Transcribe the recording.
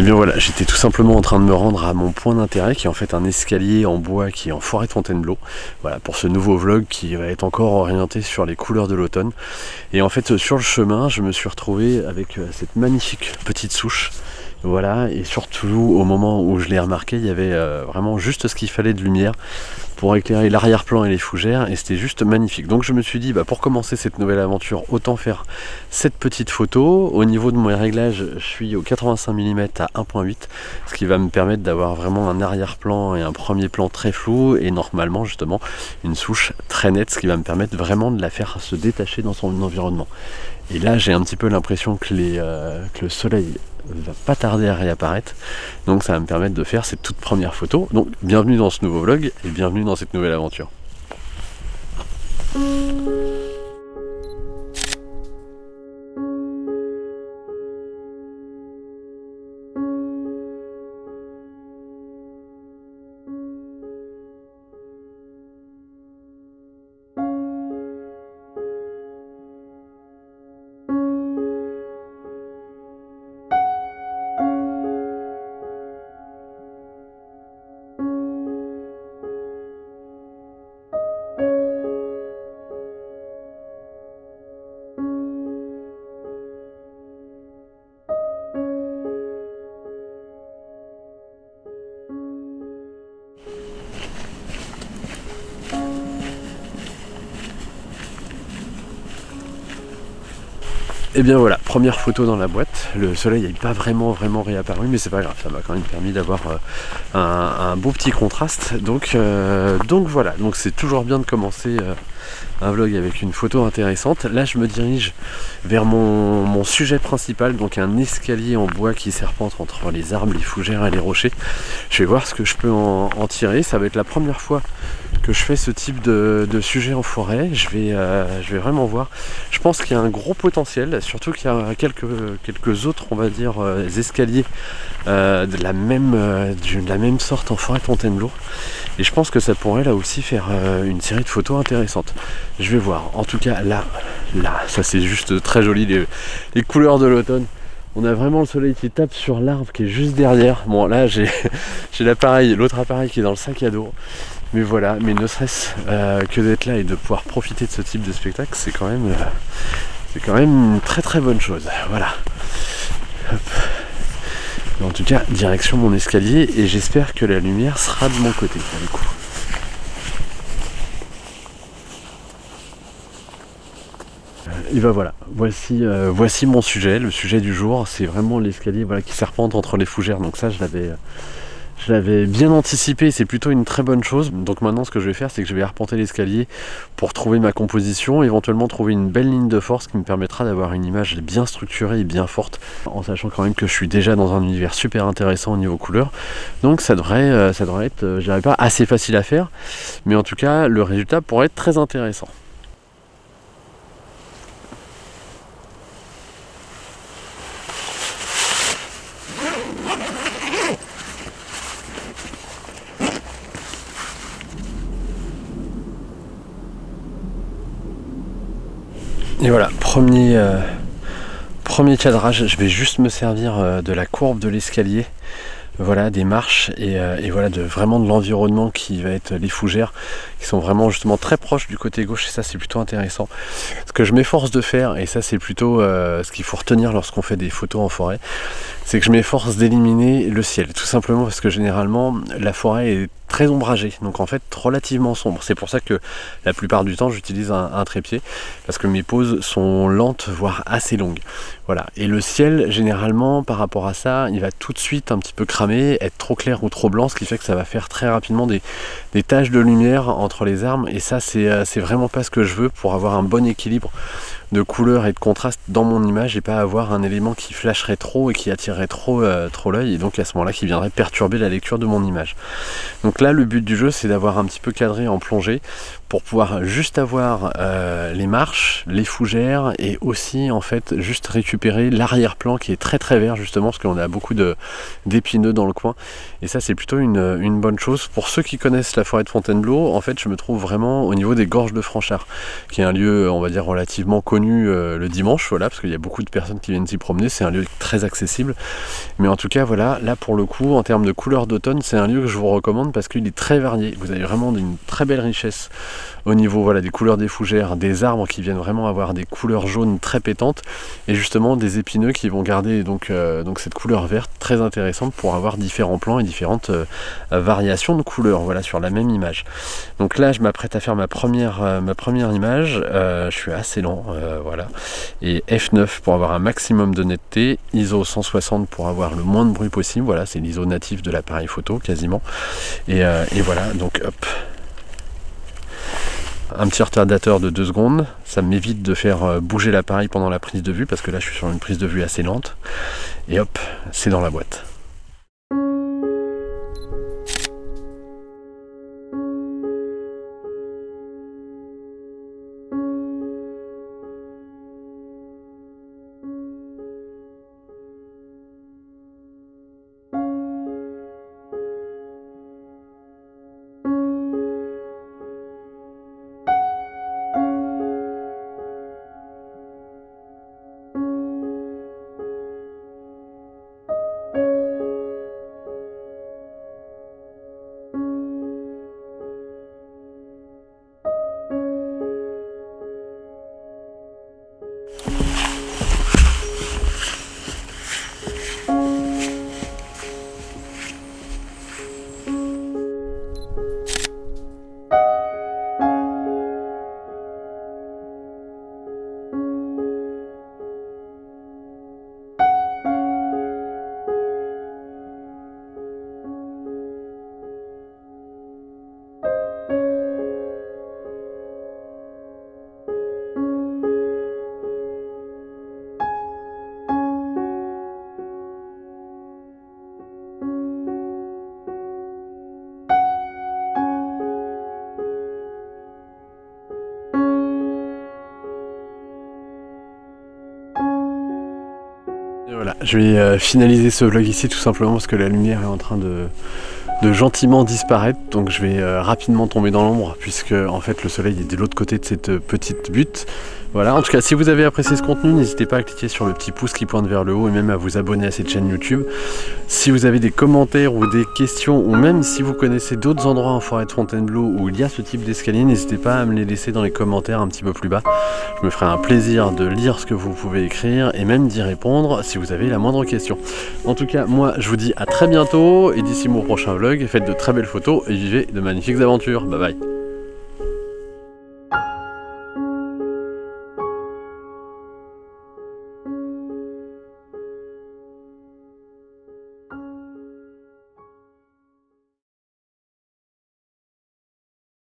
bien voilà, j'étais tout simplement en train de me rendre à mon point d'intérêt qui est en fait un escalier en bois qui est en forêt de Fontainebleau. Voilà, pour ce nouveau vlog qui va être encore orienté sur les couleurs de l'automne. Et en fait sur le chemin, je me suis retrouvé avec euh, cette magnifique petite souche voilà, et surtout au moment où je l'ai remarqué, il y avait euh, vraiment juste ce qu'il fallait de lumière pour éclairer l'arrière-plan et les fougères, et c'était juste magnifique. Donc je me suis dit, bah, pour commencer cette nouvelle aventure, autant faire cette petite photo. Au niveau de mon réglage, je suis au 85 mm à 1.8, ce qui va me permettre d'avoir vraiment un arrière-plan et un premier plan très flou, et normalement justement une souche très nette, ce qui va me permettre vraiment de la faire se détacher dans son environnement. Et là, j'ai un petit peu l'impression que, euh, que le soleil va pas tarder à réapparaître. Donc ça va me permettre de faire cette toute première photo. Donc bienvenue dans ce nouveau vlog et bienvenue dans cette nouvelle aventure. Et eh bien voilà, première photo dans la boîte. Le soleil n'est pas vraiment vraiment réapparu, mais c'est pas grave, ça m'a quand même permis d'avoir euh, un, beau petit contraste. Donc, euh, voilà, c'est toujours bien de commencer euh, un vlog avec une photo intéressante. Là je me dirige vers mon, sujet principal, donc un escalier en bois qui serpente entre les arbres, les fougères et les rochers. Je vais voir ce que je peux en, tirer. Ça va être la première fois que je fais ce type de, sujet en forêt. Je vais, je vais vraiment voir. Je pense qu'il y a un gros potentiel surtout qu'il y a quelques, quelques autres, on va dire, euh, escaliers euh, de, la même, euh, de la même sorte en forêt Fontainebleau. Et je pense que ça pourrait là aussi faire une série de photos intéressantes. Je vais voir. En tout cas, là, là, ça c'est juste très joli, les, les couleurs de l'automne. On a vraiment le soleil qui tape sur l'arbre qui est juste derrière. Bon là j'ai l'appareil, l'autre appareil qui est dans le sac à dos. Mais voilà, mais ne serait-ce que d'être là et de pouvoir profiter de ce type de spectacle, c'est quand même c'est quand même une très très bonne chose. Voilà. En tout cas, direction mon escalier et j'espère que la lumière sera de mon côté coup. Et ben voilà, voici, euh, voici mon sujet, le sujet du jour, c'est vraiment l'escalier voilà, qui serpente entre les fougères. Donc ça je l'avais je l'avais bien anticipé, c'est plutôt une très bonne chose. Donc maintenant ce que je vais faire c'est que je vais arpenter l'escalier pour trouver ma composition, éventuellement trouver une belle ligne de force qui me permettra d'avoir une image bien structurée et bien forte, en sachant quand même que je suis déjà dans un univers super intéressant au niveau couleur. Donc ça devrait, euh, ça devrait être, euh, je dirais pas assez facile à faire, mais en tout cas le résultat pourrait être très intéressant. Et voilà, premier, euh, cadrage, je vais juste me servir euh, de la courbe de l'escalier, voilà, des marches et, euh, voilà, de, vraiment de l'environnement qui va être les fougères, qui sont vraiment justement très proches du côté gauche et ça c'est plutôt intéressant. Ce que je m'efforce de faire, et ça c'est plutôt ce qu'il faut retenir lorsqu'on fait des photos en forêt, c'est que je m'efforce d'éliminer le ciel, tout simplement parce que généralement la forêt est très ombragé, donc en fait relativement sombre. C'est pour ça que la plupart du temps j'utilise un, trépied, parce que mes pauses sont lentes, voire assez longues. Voilà. Et le ciel, généralement, par rapport à ça, il va tout de suite un petit peu cramer, être trop clair ou trop blanc, ce qui fait que ça va faire très rapidement des, des taches de lumière entre les arbres, et ça euh, c'est vraiment pas ce que je veux pour avoir un bon équilibre de couleurs et de contraste dans mon image et pas avoir un élément qui flasherait trop et qui attirerait trop, euh, trop l'œil et donc à ce moment là qui viendrait perturber la lecture de mon image. Donc là le but du jeu c'est d'avoir un petit peu cadré en plongée pour pouvoir juste avoir euh, les marches, les fougères et aussi en fait juste récupérer l'arrière-plan qui est très très vert justement parce qu'on a beaucoup d'épineux dans le coin et ça c'est plutôt une, une, bonne chose. Pour ceux qui connaissent la forêt de Fontainebleau, en fait je me trouve vraiment au niveau des gorges de Franchard qui est un lieu on va dire relativement connu euh, le dimanche, voilà, parce qu'il y a beaucoup de personnes qui viennent s'y promener, c'est un lieu très accessible. Mais en tout cas, voilà, là pour le coup, en termes de couleurs d'automne, c'est un lieu que je vous recommande parce qu'il est très varié. Vous avez vraiment une très belle richesse au niveau voilà, des couleurs des fougères, des arbres qui viennent vraiment avoir des couleurs jaunes très pétantes, et justement des épineux qui vont garder donc, euh, donc cette couleur verte très intéressante pour avoir différents plans et différentes euh, variations de couleurs voilà, sur la même image. Donc là, je m'apprête à faire ma première, ma première image. je suis assez lent, voilà. Et F9 pour avoir un maximum de netteté, ISO 160 pour avoir le moins de bruit possible. Voilà, c'est l'ISO natif de l'appareil photo quasiment. Et, et voilà, donc hop, un petit retardateur de 2 secondes, ça m'évite de faire euh, bouger l'appareil pendant la prise de vue parce que là je suis sur une prise de vue assez lente et hop, c'est dans la boîte. Voilà, je vais euh, finaliser ce vlog ici tout simplement parce que la lumière est en train de, gentiment disparaître. Donc je vais euh, rapidement tomber dans l'ombre puisque en fait le soleil est de l'autre côté de cette petite butte voilà, en tout cas, si vous avez apprécié ce contenu, n'hésitez pas à cliquer sur le petit pouce qui pointe vers le haut et même à vous abonner à cette chaîne YouTube. Si vous avez des commentaires ou des questions, ou même si vous connaissez d'autres endroits en forêt de Fontainebleau où il y a ce type d'escalier, n'hésitez pas à me les laisser dans les commentaires un petit peu plus bas. Je me ferai un plaisir de lire ce que vous pouvez écrire et même d'y répondre si vous avez la moindre question. En tout cas, moi, je vous dis à très bientôt et d'ici mon prochain vlog, faites de très belles photos et vivez de magnifiques aventures. Bye bye